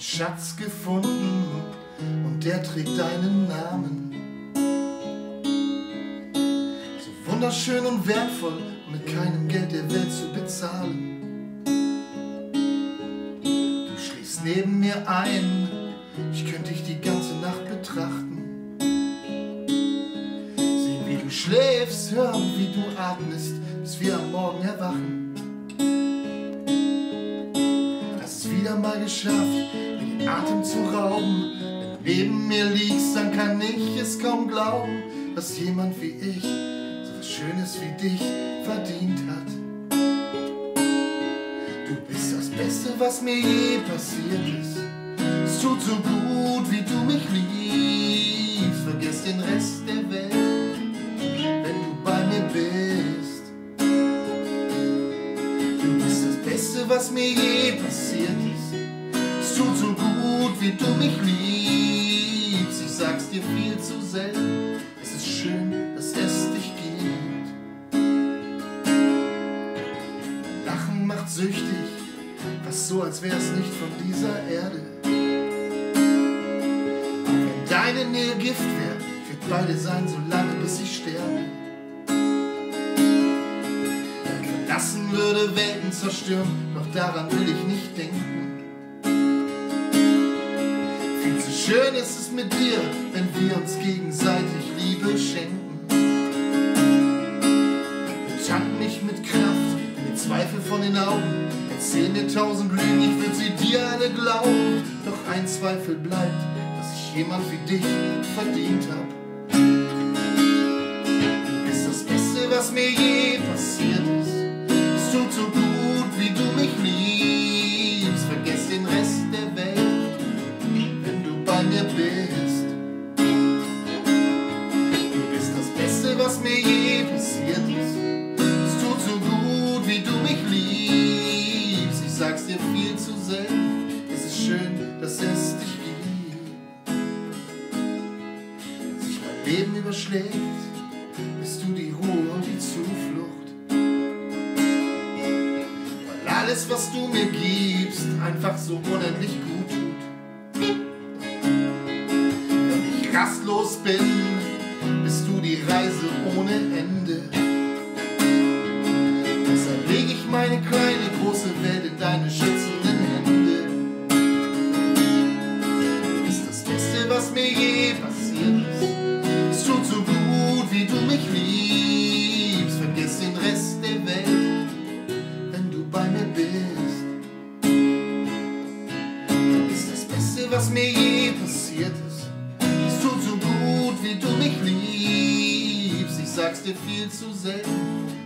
einen Schatz gefunden und der trägt deinen Namen. So wunderschön und wertvoll, mit keinem Geld der Welt zu bezahlen. Du schläfst neben mir ein, ich könnte dich die ganze Nacht betrachten. Sehen, wie du schläfst, hören, wie du atmest, bis wir am Morgen erwachen. Hast es wieder mal geschafft, Atem zu rauben. Wenn du neben mir liegst, dann kann ich es kaum glauben, dass jemand wie ich so was Schönes wie dich verdient hat. Du bist das Beste, was mir je passiert ist. Es tut so gut, wie du mich liebst. Vergiss den Rest der Welt, wenn du bei mir bist. Du bist das Beste, was mir je passiert ist. Es tut so wie du mich liebst. Ich sag's dir viel zu selten. Es ist schön, dass es dich gibt. Lachen macht süchtig, fast so, als wär's nicht von dieser Erde. Auch wenn deine Nähe Gift wär, wird beide sein, so lange bis ich sterbe. Dein Verlassen würde Welten zerstören, doch daran will ich nicht denken. Schön ist es mit dir, wenn wir uns gegenseitig Liebe schenken. Betank mich mit Kraft, mir Zweifel von den Augen. Erzähl mir tausend Lügen, ich will sie dir alle glauben. Doch ein Zweifel bleibt, dass ich jemand wie dich verdient hab. Leben überschlägt, bist du die Ruhe und die Zuflucht. Weil alles, was du mir gibst, einfach so unendlich gut tut. Wenn ich rastlos bin, bist du die Reise ohne Ende. Deshalb leg ich meine kleine große Welt in deine schützenden Hände. Du bist das Beste, was mir je passiert ist. Du mich liebst. Vergiss den Rest der Welt, wenn du bei mir bist. Du bist das Beste, was mir je passiert ist. Es tut so gut, wie du mich liebst. Ich sag's dir viel zu selten.